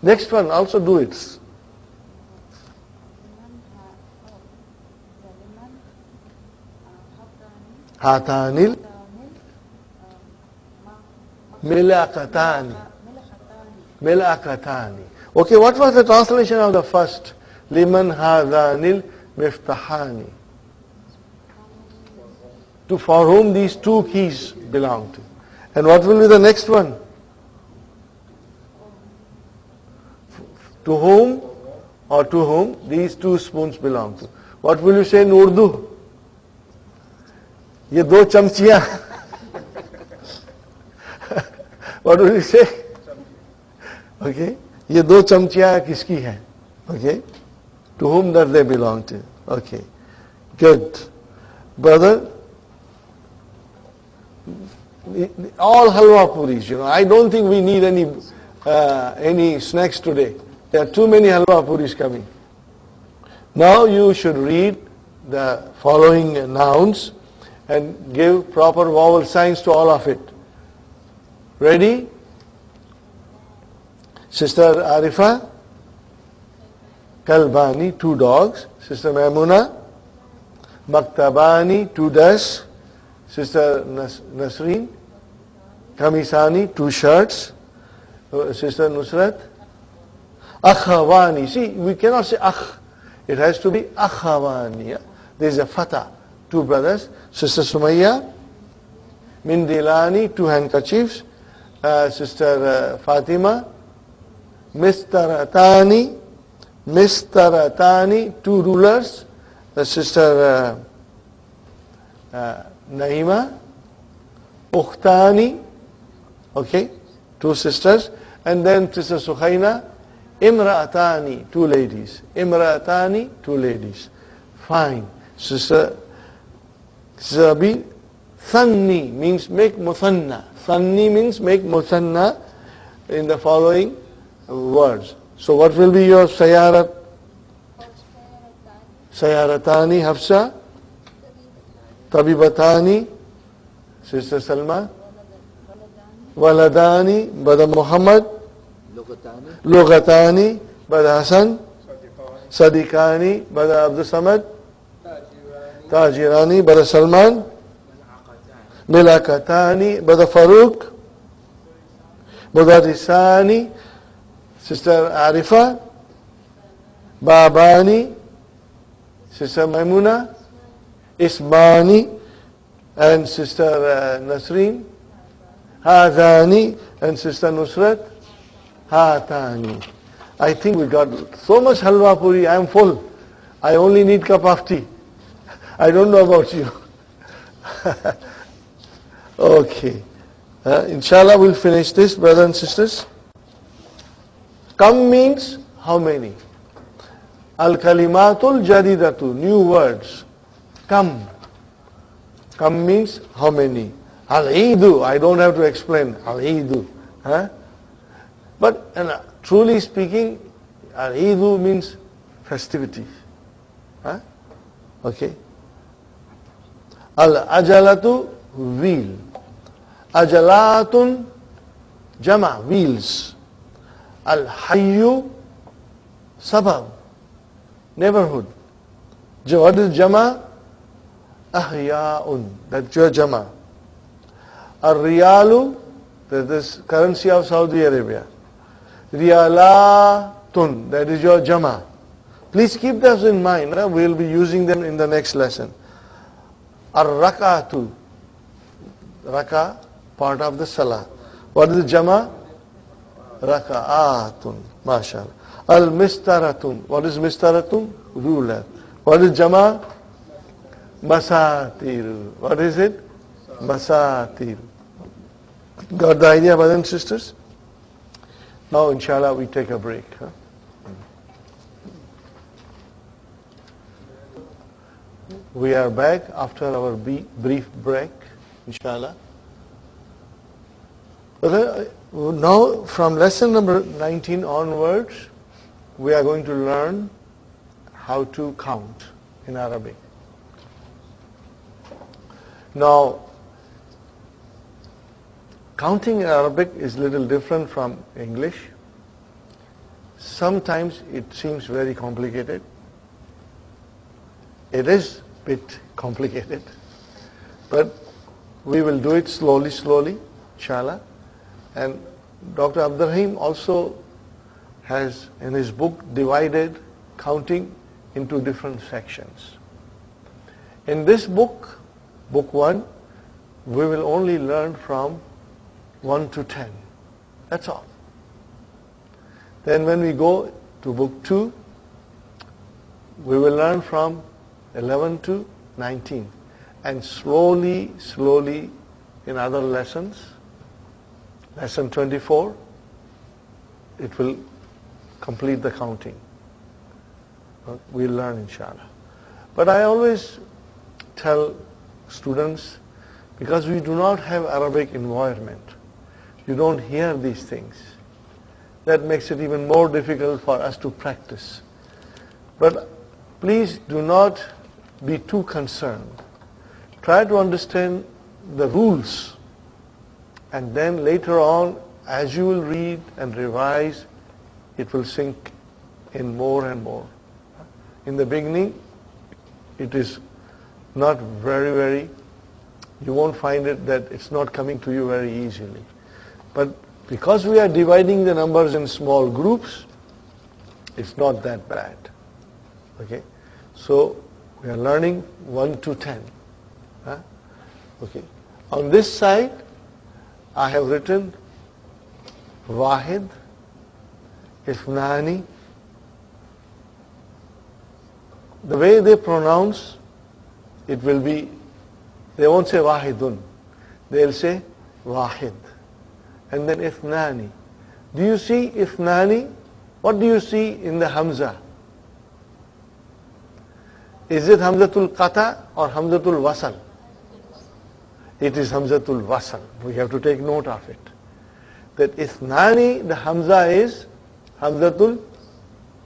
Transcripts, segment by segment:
Next one, also do it. هاتان الملأقتان ملأقتان Okay, what was the translation of the first? لمن هذان المفتاحان To for whom these two keys belong to. And what will be the next one? To whom or to whom these two spoons belong to. What will you say in Urdu? ये दो चमचियां What will you say? Okay. ये दो चमचियां किसकी हैं? Okay. To whom does they belong to? Okay. Good. Brother, all halwa puris, you know. I don't think we need any uh, any snacks today. There are too many halwa puris coming. Now you should read the following nouns and give proper vowel signs to all of it. Ready? Sister Arifa? Kalbani, two dogs. Sister Maimuna? Maktabani, two desks. Sister Nas- Nasreen? Kamisani, two shirts. Uh, Sister Nusrat? Akhawani. See, we cannot say akh. It has to be akhawani. There is a fatah. Two brothers. Sister Sumayya? Mindilani, two handkerchiefs. Uh, Sister uh, Fatima? Mistaratani, Mistaratani, two rulers, the sister uh, uh, Naima, Ukhtani, okay, two sisters, and then sister Sukhaina, Imra'atani, two ladies, Imra'atani, two ladies. Fine. Sister Zabi, Thanni means make muthanna. Thanni means make muthanna in the following words. So what will be your sayarat? Sayaratani Hafsa, Tabibatani, Sister Salma, Waladani, Brother Muhammad, لغتاني بدا حسن. صديقاني بدا عبد الصمد. تاجراني بدا سلمان. ملاكتاني بدا فاروق. مدرساني سيستر عارفة باباني سيستر ميمونة اسماني and sister uh, Nasreen هذاني and sister Nusrat Hatani. I think we got so much halwa puri, I am full. I only need cup of tea. I don't know about you. okay. Uh, inshallah, we'll finish this, brothers and sisters. Come means how many? Al kalimatul jadidatu, new words. Come. Come means how many? Al idu, I don't have to explain. Al idu. Huh? But uh, truly speaking, al idu means festivity. Huh? Okay. Al ajalatu, wheel. Ajalatun, jama, wheels. Al hayyu, sabab, neighborhood. What is jama? Ahya'un, that's your jama. Al riyalu, that is currency of Saudi Arabia. Riyalatun, that is your jama. Please keep this in mind. We'll be using them in the next lesson. Ar-rakatu, raka, part of the salah. What is the jama? Raka'atun, mashallah. Al-mistaratun, what is mistaratun? Ruler. What is jama? Masatir. What is it? Masatir. Got the idea, brothers and sisters? Now, inshallah, we take a break. Huh? We are back after our brief break, inshallah. Uh, Now, from lesson number 19 onwards, we are going to learn how to count in Arabic. Now, counting in Arabic is little different from English. sometimes it seems very complicated. It is a bit complicated, but we will do it slowly, slowly, inshallah. And Dr. Abdurrahim also has in his book divided counting into different sections. In this book, book 1, we will only learn from 1 to 10. That's all. Then when we go to book 2, we will learn from 11 to 19. And slowly, slowly in other lessons, lesson 24, it will complete the counting. We'll learn inshallah. But I always tell students, because we do not have Arabic environment, you don't hear these things. That makes it even more difficult for us to practice. But please do not be too concerned. Try to understand the rules. And then later on, as you will read and revise, it will sink in more and more. In the beginning, it is not very, very, you won't find it that it's not coming to you very easily. But because we are dividing the numbers in small groups, it's not that bad. Okay? So we are learning 1 to 10. Huh? Okay. On this side, I have written Wahid, Ifnani. The way they pronounce, it will be, they won't say Wahidun. They'll say Wahid and then ithnani. Do you see ithnani? What do you see in the Hamza? Is it Hamzatul Qata or Hamzatul Wasal? It is Hamzatul Wasal. We have to take note of it. That ithnani, the Hamza is Hamzatul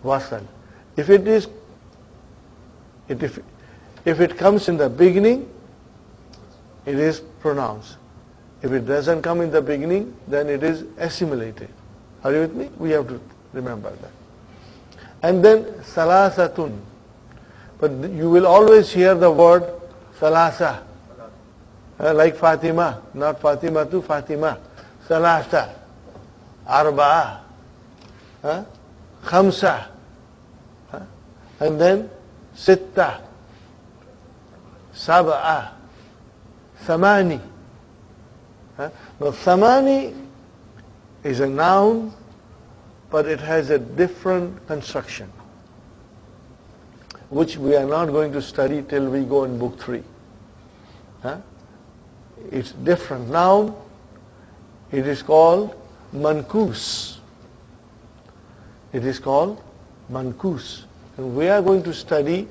Wasal. If it is, it, if, if it comes in the beginning, it is pronounced. If it doesn't come in the beginning, then it is assimilated. Are you with me? We have to remember that. And then salasatun. But you will always hear the word salasa. Uh, like Fatima, not Fatima to Fatima. Salasa. Arba'a. Uh, khamsa. Uh, and then sitta. Sab'a. Thamani. Now, samani is a noun, but it has a different construction, which we are not going to study till we go in book three. It's different. Noun, it is called mankus. It is called mankus. And we are going to study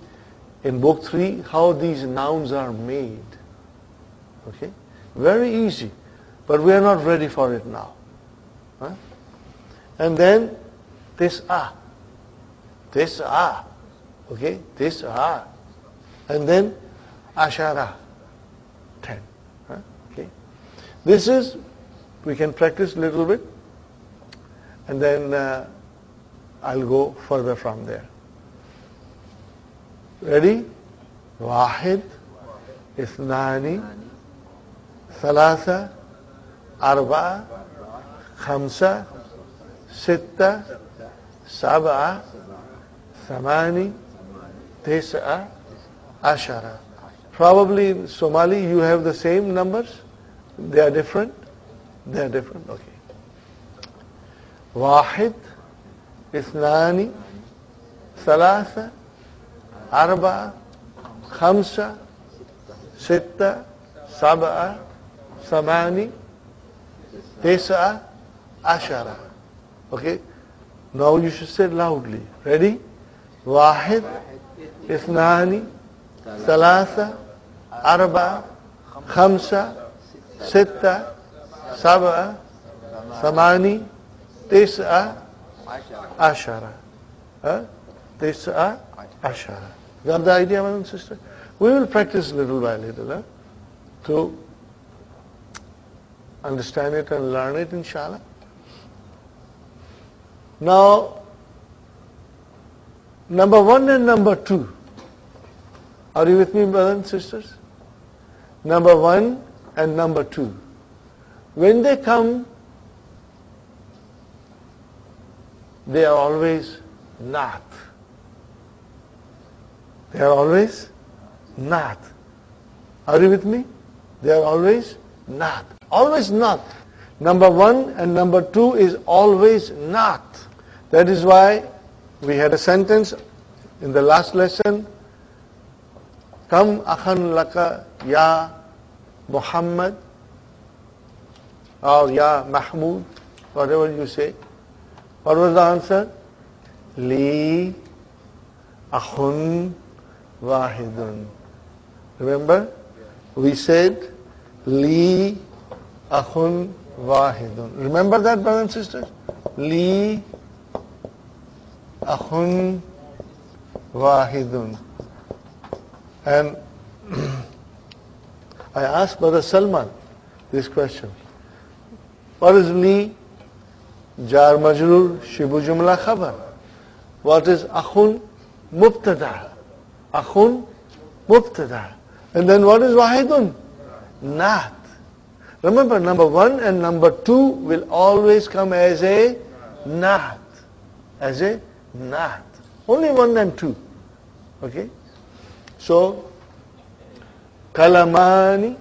in book three how these nouns are made. Okay? Very easy. But we are not ready for it now. Huh? And then this ah, this ah, okay, this ah, and then ashara, ten. Huh? Okay, this is we can practice a little bit, and then uh, I'll go further from there. Ready? Wahid, Isnani, Salasa. أربعة خمسة ستة سبعة ثمانية تسعة عشرة Probably in Somali you have the same numbers. They are different. They are different. Okay. واحد اثنان ثلاثة أربعة خمسة ستة سبعة ثمانية تسعة عشرة Okay? Now you should say loudly. Ready? واحد اثنان ثلاثة أربعة خمسة ستة سبعة ثمانية تسعة عشرة huh? تسعة عشرة Got the idea, my sister? We will practice little by little huh? to Understand it and learn it inshallah. Now Number one and number two. Are you with me, brothers and sisters? Number one and number two. When they come, they are always not. They are always not. Are you with me? They are always not. Always not. Number one and number two is always not. That is why we had a sentence in the last lesson. Kam akhan laka ya Muhammad or ya Mahmud, whatever you say. What was the answer? Li akhun wahidun. Remember? We said Li akhun wahidun. Remember that, brothers and sisters? Li akhun wahidun. And I asked Brother Salman this question. What is li? Jar majrur shibu jumla khabar. What is akhun? Mubtada. Akhun? Mubtada. And then what is wahidun? Not. Remember, number one and number two will always come as a not. As a not. Only one and two. Okay? So, kalamani,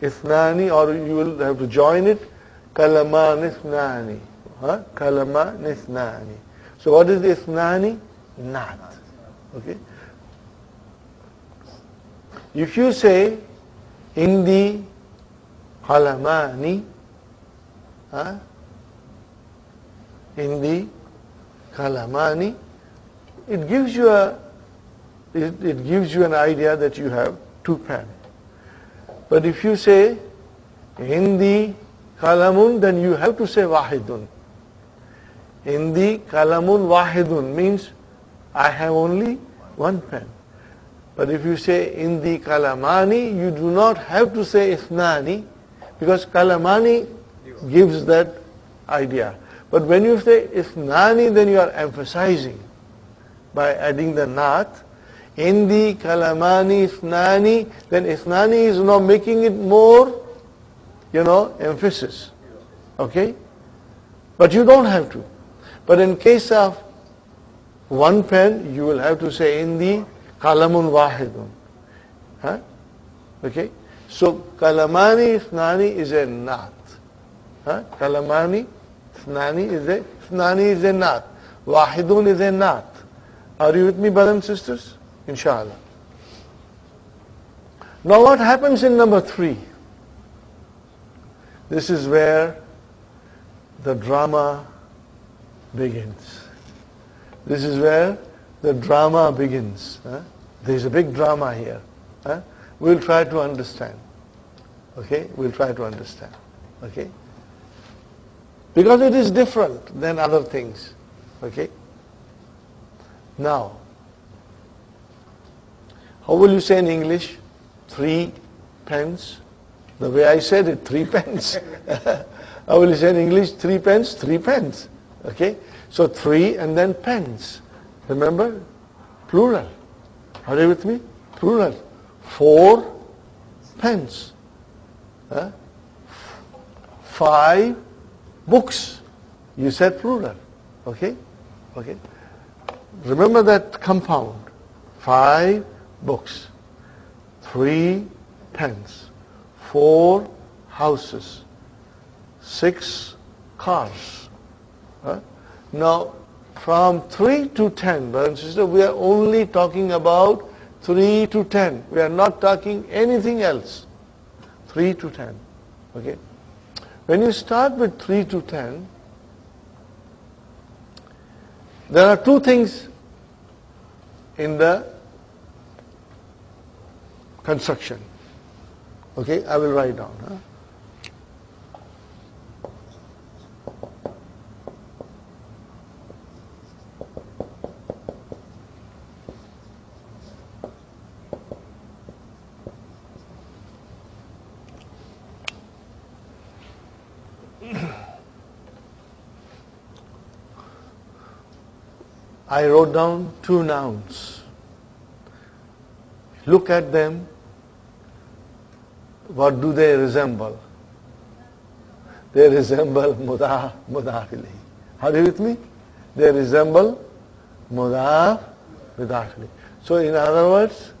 ithnani, or you will have to join it. Kalaman ithnani. Huh? Kalaman ithnani. So what is the ithnani? Not. Okay? If you say, Indi kalamani, huh? Indi kalamani, it gives you a it, it gives you an idea that you have two pens. But if you say Hindi kalamun, then you have to say wahidun. Hindi kalamun wahidun means I have only one pen. But if you say in the kalamani, you do not have to say isnani because kalamani gives that idea. But when you say isnani, then you are emphasizing by adding the not. the kalamani isnani, then isnani is now making it more, you know, emphasis. Okay? But you don't have to. But in case of one pen, you will have to say indi kalamun wahidun. Huh? Okay? So kalamani isnani is a not. Huh? Kalamani isnani is a isnani is a not. Wahidun is a not. Are you with me, brothers and sisters? Inshallah. Now what happens in number three? This is where the drama begins. This is where the drama begins. Huh? There's a big drama here. Huh? We'll try to understand. Okay? We'll try to understand. Okay? Because it is different than other things. Okay? Now, how will you say in English? Three pence? The way I said it, three pence. How will you say in English? Three pence? Three pence. Okay? So three and then pence. Remember? Plural. Are you with me? Plural. Four pence. Huh? Five books. You said plural. Okay? Okay? Remember that compound. Five books. Three pens. Four houses. Six cars. Huh? Now, from 3 to 10, brothers and sisters, we are only talking about 3 to 10. We are not talking anything else. 3 to 10. Okay? When you start with 3 to 10, there are two things in the construction. Okay, I will write down. Huh? I wrote down two nouns. Look at them. What do they resemble? They resemble mudaf, mudaf ilayhi. Are you with me? They resemble mudaf, mudaf. So in other words,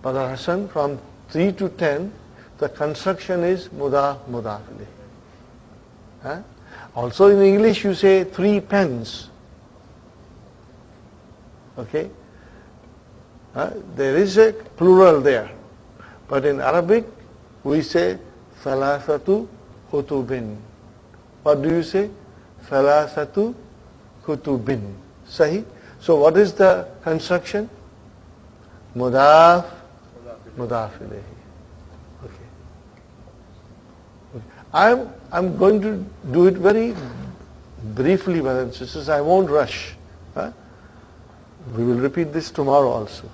Brother from 3 to 10, the construction is mudaf, mudaf. Huh? Also in English you say three pens. Okay? Uh, there is a plural there. But in Arabic, we say thalathatu kutubin. What do you say? Thalathatu kutubin. Sahi? So what is the construction? Mudaf, mudaf. Okay. okay. I'm, I'm going to do it very briefly, brothers and sisters. I won't rush. We will repeat this tomorrow also.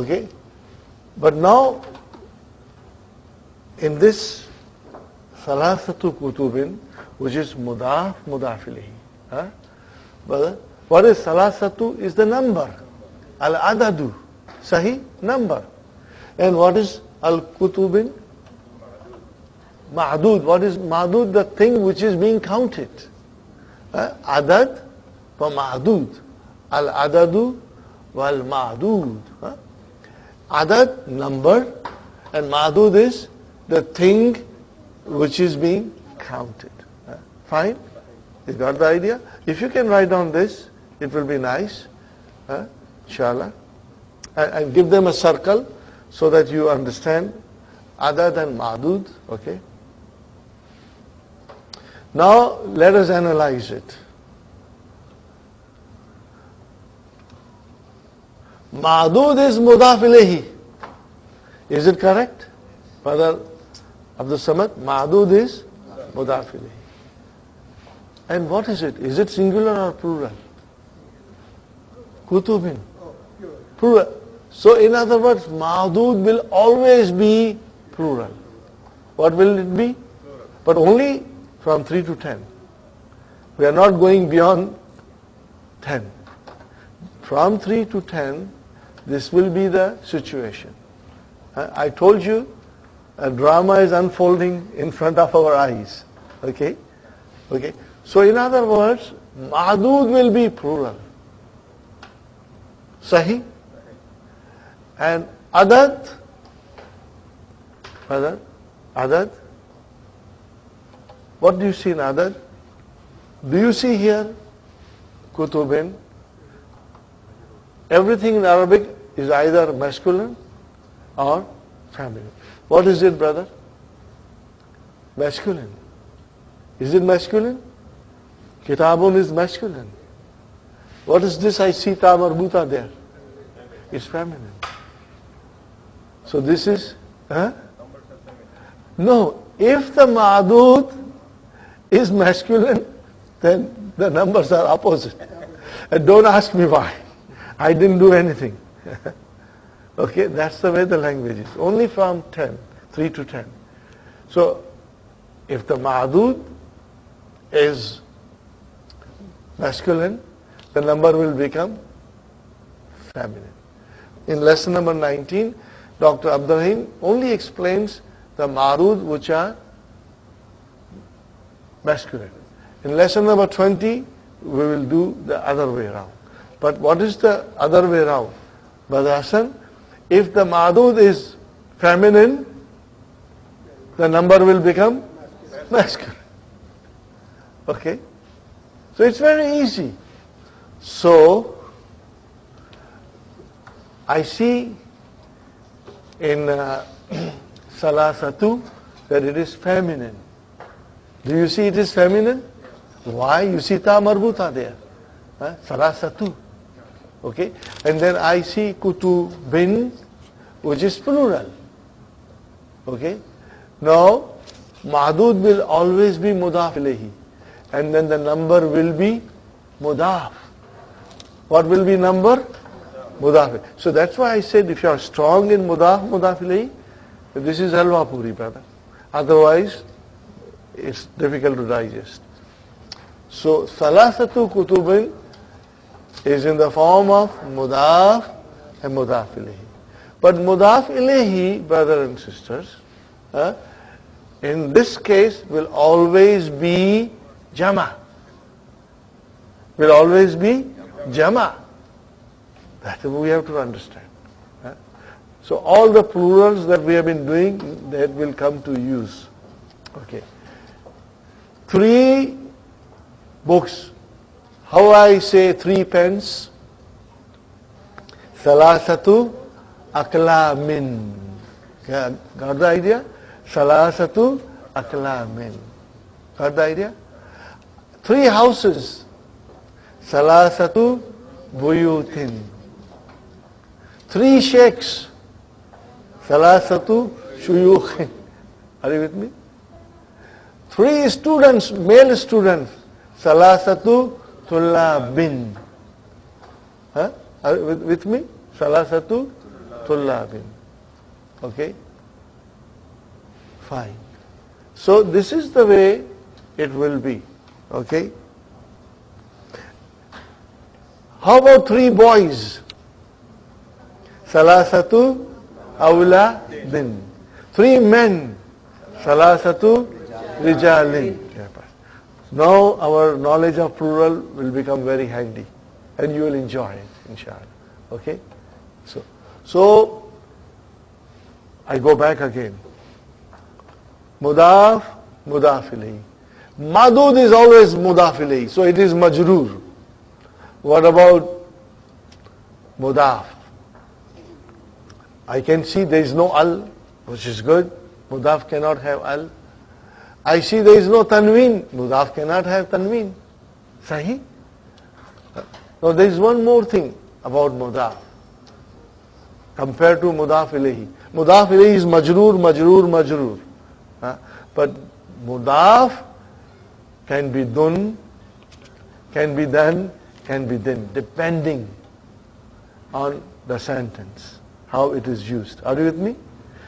Okay? But now in this thalathatu kutubin, which is mudaf mudafilihi. What is thalathatu is the number. Al-adadu. Sahi, number. And what is al-kutubin? Ma'dud. What is ma'dud? The thing which is being counted. Adad wa ma'dud. Al-adadu wal ma'dud. Adad, number, and ma'dud is the thing which is being counted. Uh, fine? You got the idea? If you can write down this, it will be nice. Uh, inshallah. And, and give them a circle so that you understand other than madud. Okay? Now let us analyze it. Madud is mudafilehi. Is it correct? Brother Abdul Samad, Ma'dud is Mudaf And what is it? Is it singular or plural? Kutubin. Plural. So in other words, Ma'dud will always be plural. What will it be? But only from 3 to 10. We are not going beyond 10. From 3 to 10, this will be the situation. I told you a drama is unfolding in front of our eyes. Okay? Okay? So in other words, Ma'dud will be plural. Sahi? And Adad? Adad? Adad? What do you see in Adad? Do you see here Kutubin? Everything in Arabic is either masculine or feminine. What is it, brother? Masculine. Is it masculine? Kitabun is masculine. What is this I see ta marbuta there? It's feminine. So this is, huh? No, if the ma'adud is masculine, then the numbers are opposite. And don't ask me why. I didn't do anything. Okay, that's the way the language is. Only from 10, 3 to 10. So, if the ma'adud is masculine, the number will become feminine. In lesson number 19, Dr. Abdurrahim only explains the ma'rud which are masculine. In lesson number 20, we will do the other way around. But what is the other way around? Hassan, if the madud is feminine, the number will become masculine. Okay? So it's very easy. So, I see in uh, Salasatu that it is feminine. Do you see it is feminine? Why? You see ta marbuta there. Huh? Salasatu. Okay? And then I see kutubin, which is plural. Okay? Now, Mahdud will always be mudaf ilayhi. And then the number will be mudaf. What will be number? Mudaf. So that's why I said if you are strong in mudaf, mudaf ilayhi, this is halwa puri, brother. Otherwise, it's difficult to digest. So, salasatu kutubin is in the form of mudaf and mudaf ilayhi. But mudaf ilayhi, brothers and sisters, uh, in this case will always be jama. Will always be jama. That we have to understand. Uh, so all the plurals that we have been doing, that will come to use. Okay. Three books. How I say three pens? Salasatu aklamin. Got the idea? Salasatu aklamin. Got the idea? Three houses. Salasatu buyutin. Three sheikhs. Salasatu shuyukhin. Are you with me? Three students, male students. Salasatu tullabin. Huh? Are you with, with me? Salasatu tullabin. Okay? Fine. So this is the way it will be. Okay? How about three boys? Salasatu awla din. Three men. Salasatu rijalin. Now our knowledge of plural will become very handy and you will enjoy it, inshallah. Okay? So, so I go back again. Mudaf, mudafili. Madud is always mudafili, so it is majroor. What about mudaf? I can see there is no al, which is good. Mudaf cannot have al. I see there is no tanween. Mudaf cannot have tanween. Sahi? Now there is one more thing about mudaf compared to mudaf ilayhi. Mudaf ilayhi is majroor, majroor, majroor. Huh? But mudaf can be done, can be done, can be done, depending on the sentence, how it is used. Are you with me?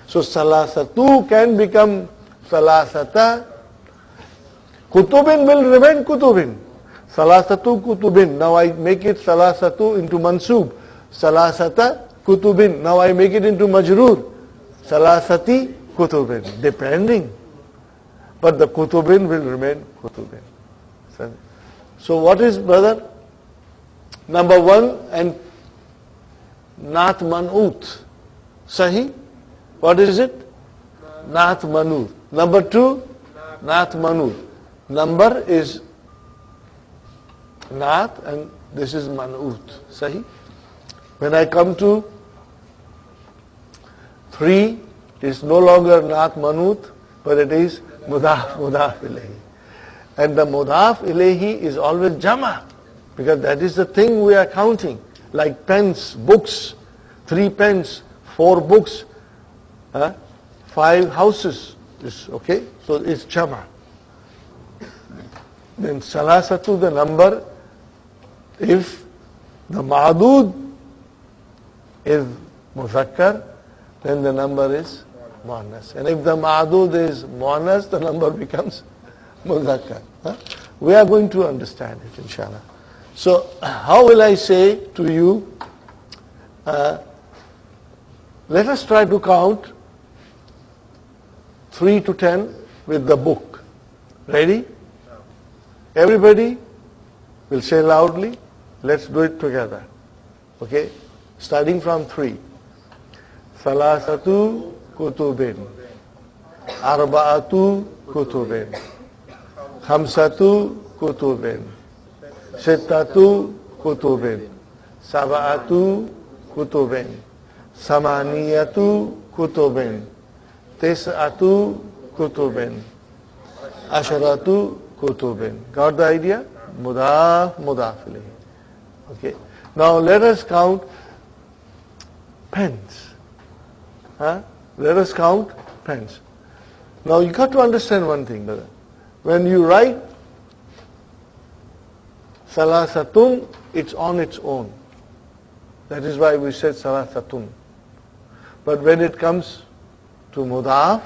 So salasatu can become salasata. Kutubin will remain kutubin. Salasatu kutubin. Now I make it salasatu into mansub. Salasata kutubin. Now I make it into majrur. Salasati kutubin. Depending. But the kutubin will remain kutubin. So what is brother? Number one and Nath Manut. Sahi? What is it? Nath Manut. Number two, Nath Manut. Number is Nath and this is Manut. Sahi? When I come to three, it's no longer Nath Manut, but it is Mudaf, Mudaf Ilahi. And the Mudaf Ilahi is always Jama, because that is the thing we are counting. Like pens, books, three pens, four books, five houses. This, okay? So it's Jama. Then Salasatu, the number, if the Ma'adud is Muzakkar, then the number is Muannas. And if the Ma'adud is Muannas, the number becomes Muzakkar. Huh? We are going to understand it, inshallah. So, how will I say to you, uh, let us try to count 3 to 10 with the book. Ready? Everybody will say loudly. Let's do it together. Okay? Starting from 3. Salasatu kutubin. Arba'atu kutubin. Khamsatu kutubin. Sittatu kutubin. Sab'atu kutubin. Samaniyatu kutubin. Tis'atu kutubin. Asharatu kutubin. Got the idea? Mudaf, mudaf Okay. Now let us count pens. Huh? Let us count pens. Now you got to understand one thing, brother. When you write salasatun, it's on its own. That is why we said salasatun. But when it comes to mudaf,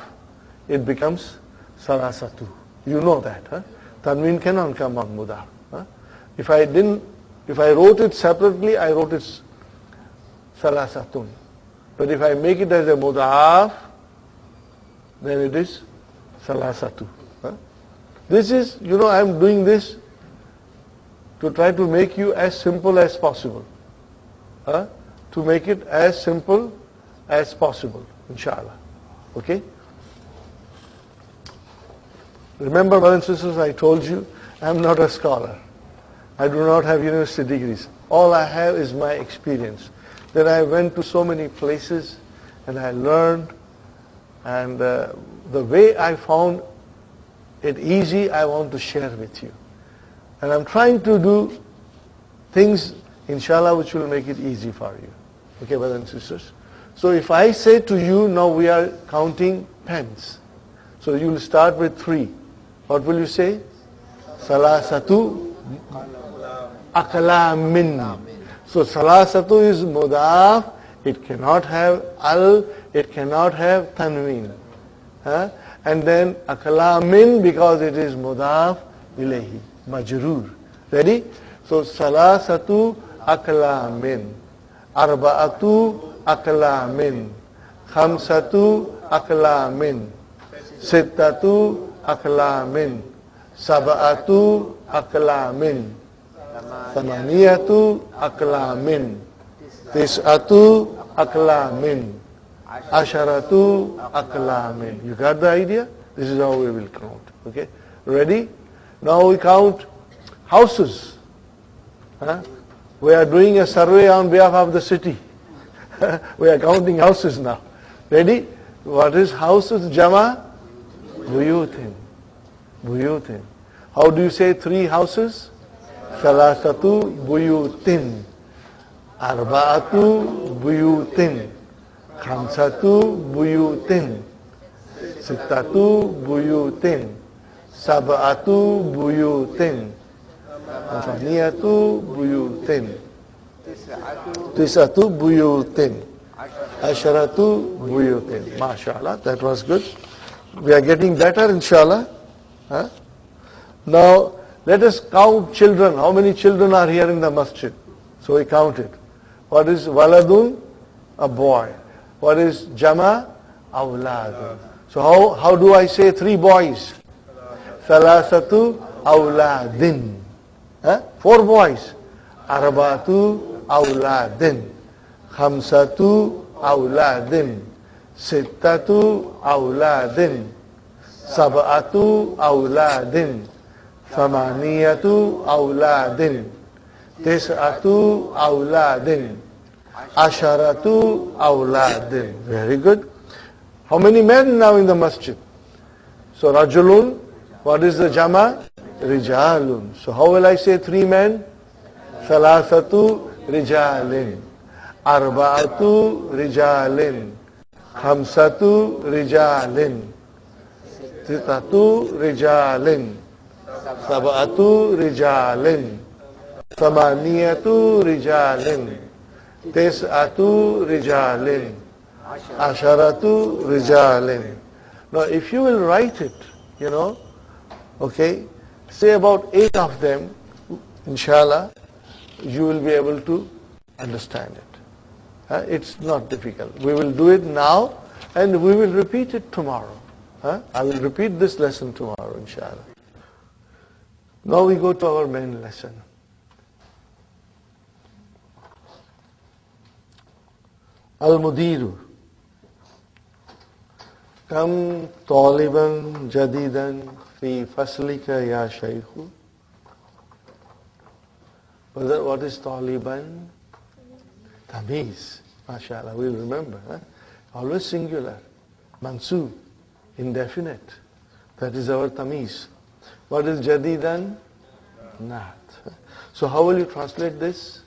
it becomes salasatu. You know that, huh? Tanween cannot come on mudaf. Huh? If I didn't, if I wrote it separately, I wrote it salasatun. But if I make it as a mudaf, then it is salasatu. Huh? This is, you know, I'm doing this to try to make you as simple as possible. Huh? To make it as simple as possible, inshallah. Okay? Remember, brothers and sisters, I told you, I'm not a scholar. I do not have university degrees. All I have is my experience. Then I went to so many places and I learned and uh, the way I found it easy, I want to share with you. And I'm trying to do things, inshallah, which will make it easy for you. Okay, brothers and sisters? So if I say to you, now we are counting pens. So you will start with three. What will you say? Salasatu akalamin. So salasatu is mudaf. It cannot have al. It cannot have tanween. Huh? And then akalamin because it is mudaf ilayhi. Majrur. Ready? So salasatu akalamin. Arba'atu aklamin. Khamsatu aklamin. Sittatu aklamin. Sab'atu aklamin. Thamaniyatu aklamin. Tis'atu aklamin. Asharatu aklamin. You got the idea? This is how we will count. Okay? Ready? Now we count houses. Huh? We are doing a survey on behalf of the city. we are counting houses now. Ready? What is houses? Jama? Buyutin. Buyutin. How do you say three houses? Salasatu buyutin. Arba'atu buyutin. Khamsatu buyutin. Sittatu buyutin. Sab'atu buyutin. Thaniyatu buyutin. Tisatu buyutin. Asharatu buyutin. MashaAllah, that was good. We are getting better, inshallah. Huh? Now, let us count children. How many children are here in the masjid? So we counted. What is waladun? A boy. What is jama? Awladun. So how, how do I say three boys? Salasatu awladin. Huh? Four boys. Arbatu auladin khamsatu auladin sittatu auladin sab'atu auladin thamaniyatu auladin tis'atu auladin asharatu auladin very good. How many men now in the masjid? So rajulun what is the jama? Rijalun. So how will i say three men? Thalathatu rijalin. Arba'atu rijalin. Khamsatu rijalin. Sitatu rijalin. Sab'atu rijalin. Samaniyatu rijalin. Tis'atu rijalin. Asharatu rijalin. Now if you will write it you know okay say about eight of them inshallah you will be able to understand it. Uh, it's not difficult. We will do it now and we will repeat it tomorrow. Uh, I will repeat this lesson tomorrow, inshallah. Now we go to our main lesson. Al-Mudiru. كم طالبا جديدا في فصلك يا شيخ what is Taliban? Tamiz. MashaAllah, we'll remember. Always singular. Mansub, indefinite. That is our Tamiz. What is Jadidan? Not. So how will you translate this?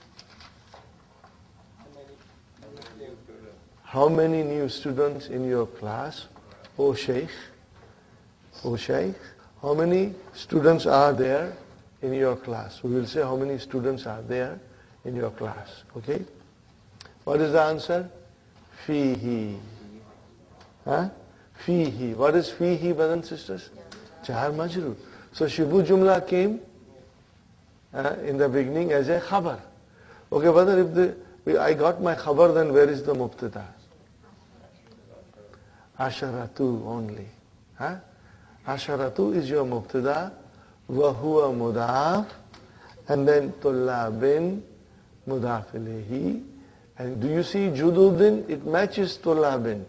how many new students in your class? O Sheikh. O Sheikh. How many students are there in your class? We will say how many students are there in your class. Okay? What is the answer? Fihi. Huh? Fihi. What is fihi, brothers and sisters? Jar majrur. So Shibu Jumla came uh, in the beginning as a khabar. Okay, brother, if the, I got my khabar, then where is the mubtada? Asharatu only. Huh? Asharatu is your mubtada, huwa mudaf, and then tullabin mudaf ilayhi. And do you see jududin? It matches tullabin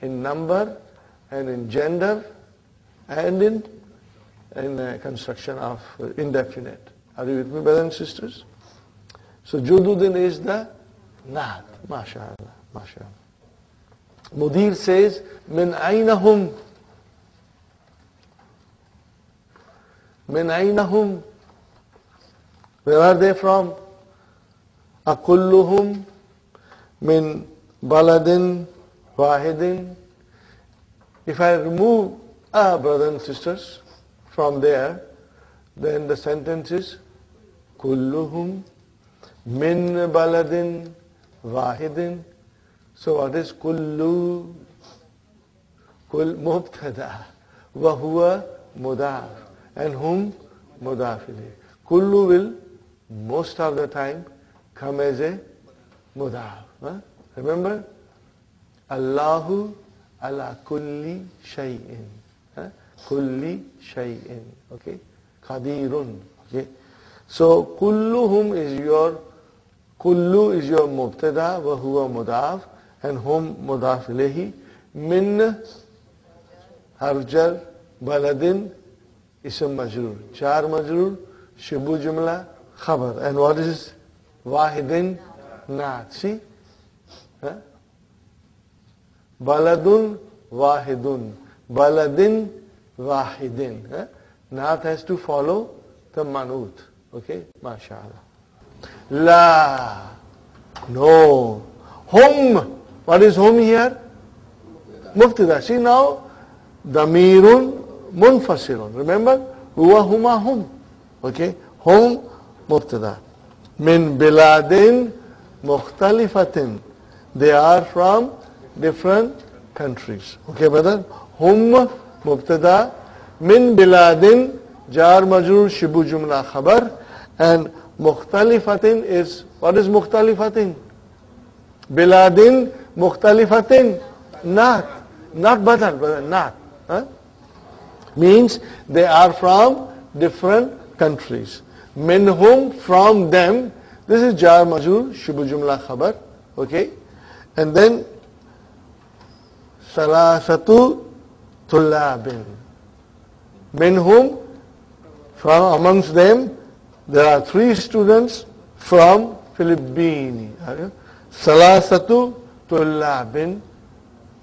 in number and in gender and in, in uh, construction of uh, indefinite. Are you with me, brothers and sisters? So jududin is the naat. MashaAllah. MashaAllah. Mudir says, min aynahum. Aynahum. Where are they from? Akulluhum min baladin wahidin. If I remove ah, brothers and sisters from there, then the sentence is kulluhum min baladin wahidin. So what is kullu? Kul mubtada. Wahuwa mudaf. And whom? Mudafili. Kullu will most of the time come as a mudaf. Huh? Remember? Allahu ala kulli shay'in. Huh? Kulli shay'in. Okay? Qadirun. Okay? So kulluhum is your kullu is your mubtada wa huwa mudaf and hum mudaf ilayhi min harjar baladin ism majrur jar majrur shibu jumla khabar. And what is wahidin naat see huh? baladun wahidun. Baladin wahidin. Huh? naat has to follow the manut. Okay? Mashallah la. No. Hum. What is hum here? Mubtada. See now, damirun munfasirun. Remember? Huwa huma hum. Okay? Hum mubtada. Min biladin mukhtalifatin. They are from different countries. Okay, brother? Hum mubtada. Min biladin jar majrur shibu jumla khabar. And mukhtalifatin is, what is mukhtalifatin? Biladin mukhtalifatin, not, not badal, but not. Huh? means they are from different countries. Minhum from them. This is jar majur shubu jumla khabar. Okay, and then salasatu tullabin. whom from amongst them there are three students from Philippines. Salasatu tullabin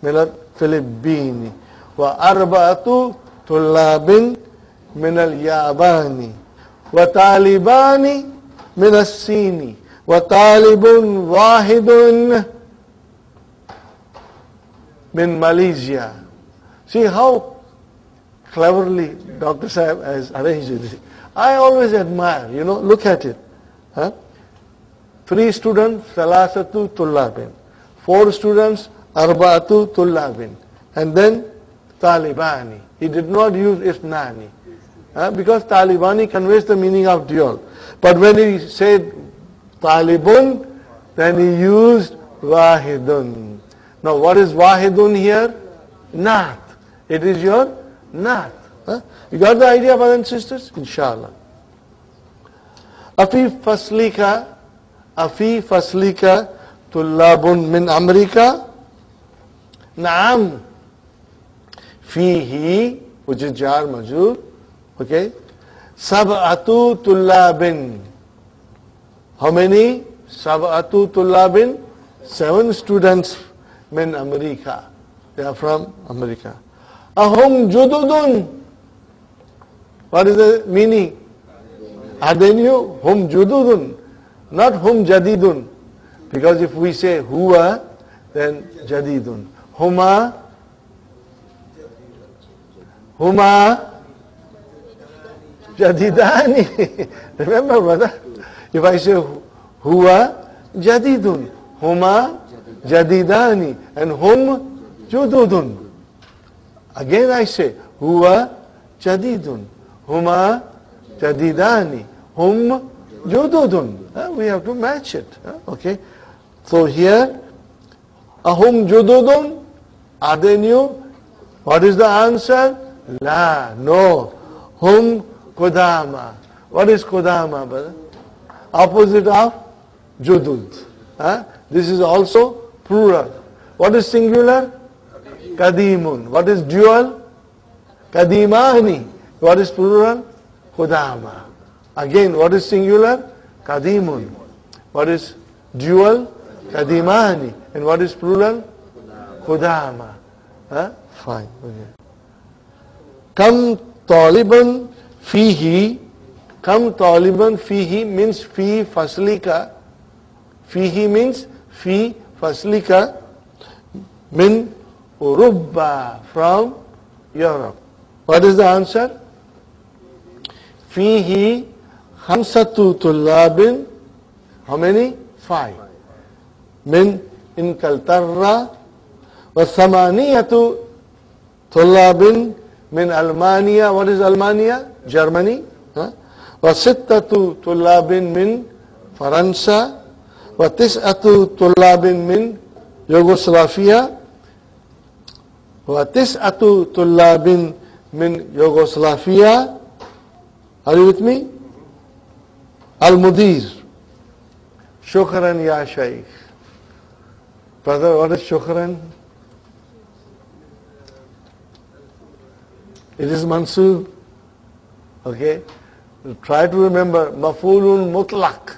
min al-Philippines wa arba'atu طلاب من اليابان وطالبان من الصين وطالب واحد من Malaysia. See how cleverly Dr. Saab has arranged it. I always admire, you know, look at it. Huh? Three students, Salasatu Tullabin. Four students, Arba'atu Tullabin. And then Talibani. He did not use Isnani. Uh, because Talibani conveys the meaning of dual. But when he said Talibun, then he used Wahidun. Now what is Wahidun here? Not. It is your not. Huh? You got the idea, brothers and sisters? Inshallah. Afi faslika, afi faslika طلاب من أمريكا نعم fihi, which is jar majur, okay? Sab'atu tulabin. How many? Sab'atu tulabin. Seven students min America. They are from America. Ahum jududun. What is the meaning? Are they new? Hum jududun. Not hum jadidun. Because if we say huwa, then jadidun. Huma huma, jadidani. Remember, brother? If I say huwa, jadidun. Huma, jadidani. And hum, jududun. Again I say, huwa, jadidun. Huma, jadidani. Hum, jududun. Uh, we have to match it. Uh, okay. So here, ahum jududun. Are they new? What is the answer? La, no. Hum kodama. What is kodama, brother? Opposite of judud. Huh? This is also plural. What is singular? Kadimun. What is dual? Kadimani. What is plural? Kodama. Again, what is singular? Kadimun. What is dual? Kadimani. And what is plural? Kodama. Huh? Fine. Okay. Kam taliban fihi. Kam taliban fihi means fi faslika. Fihi means fi faslika min Urubba from Europe. What is the answer? Fihi khamsatu tullabin. How many? Five. Min Inkaltarra wa thamaniyatu tullabin min Almania. What is Almania? Germany. وستة طلاب من فرنسا وتسعة طلاب من يوغوسلافيا وتسعة طلاب من يوغوسلافيا Are you with me? المدير شكرا يا شيخ Brother, what is shukran? It is Mansur. Okay? Try to remember mafulun mutlaq.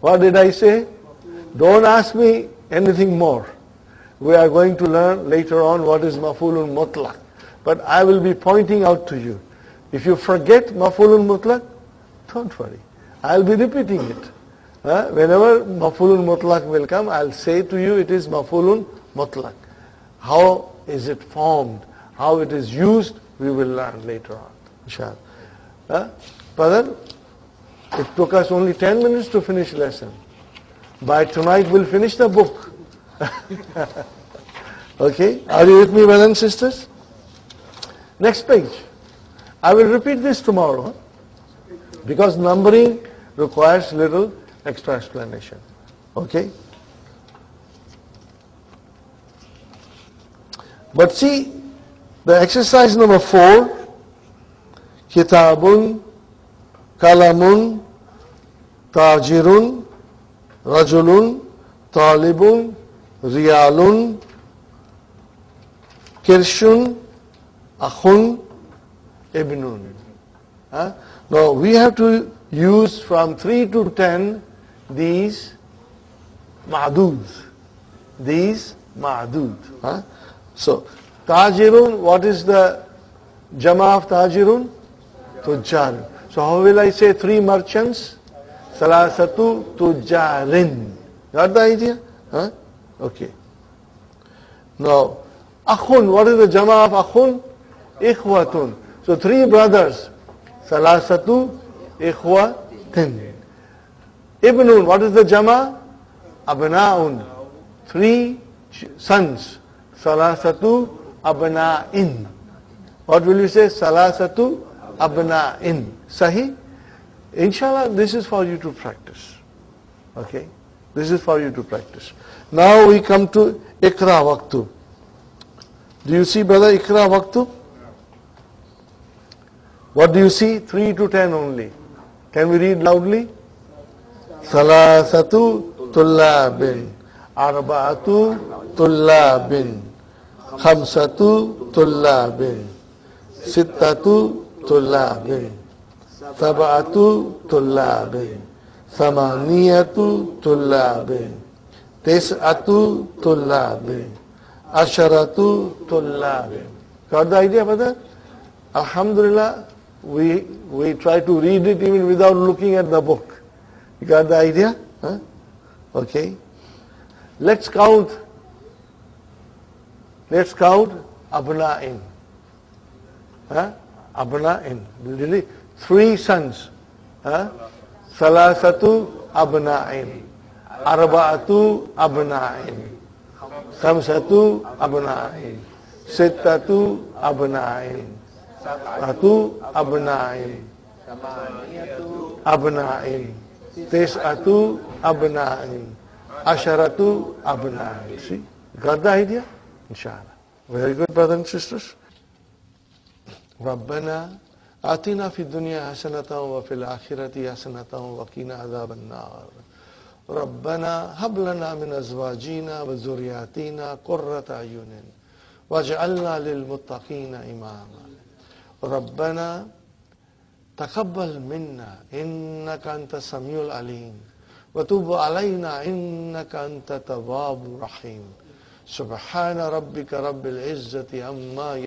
What did I say? Don't ask me anything more. We are going to learn later on what is mafulun mutlaq. But I will be pointing out to you. If you forget mafulun mutlaq, don't worry. I'll be repeating it. Whenever mafulun mutlaq will come, I'll say to you it is mafulun mutlaq. How is it formed? How it is used? We will learn later on. Inshallah. Uh, brother, it took us only 10 minutes to finish lesson. By tonight we'll finish the book. okay, are you with me, brothers and sisters? Next page. I will repeat this tomorrow because numbering requires little extra explanation. Okay? But see, the exercise number four, kitabun, kalamun, tajirun, rajulun, talibun, riyalun, kirshun, akhun, ibnun. Now we have to use from 3 to 10 these ma'dud. These ma'dud. So, tajirun, what is the jama of tajirun? Tujjar. So how will I say three merchants? Salasatu tujjarin. Got the idea? Huh? Okay. Now, akhun, what is the jama of akhun? Ikhwatun. So three brothers. Salasatu ikhwatin. Ibnun, what is the jama? Abna'un. Three sons. Salasatu abna'in. What will you say? Salasatu abna'in. Sahi? Inshallah, this is for you to practice. Okay? This is for you to practice. Now we come to Ikra Waqtu. Do you see, brother, Ikra Waqtu? What do you see? 3 to 10 only. Can we read loudly? Salasatu tullabin. Arba'atu tullabin. Khamsatu tullabin. Sittatu tullabin. Sab'atu tullabin. Samaniyatu tullabin. Tis'atu tullabin. Asharatu tullabin. Got the idea, brother? Alhamdulillah, we, we try to read it even without looking at the book. You got the idea? Huh? Okay. Let's count Let's count abna'in. Huh? Abna'in. Really? Three sons. Huh? Salasatu abna'in. Arba'atu abna'in. Khamsatu abna'in. Sittatu abna'in. Satu abna'in. Abna'in. Tis'atu abna'in. Asharatu abna'in. See? Got the idea? Inshallah. Very good, brothers and sisters. ربنا آتنا في الدنيا حسنة وفي الآخرة حسنة وقنا عذاب النار ربنا هب لنا من أزواجنا وذرياتنا قرة أعين واجعلنا للمتقين إماما ربنا تقبل منا إنك أنت السميع العليم وتب علينا إنك أنت تواب رحيم سبحان ربك رب العزة عما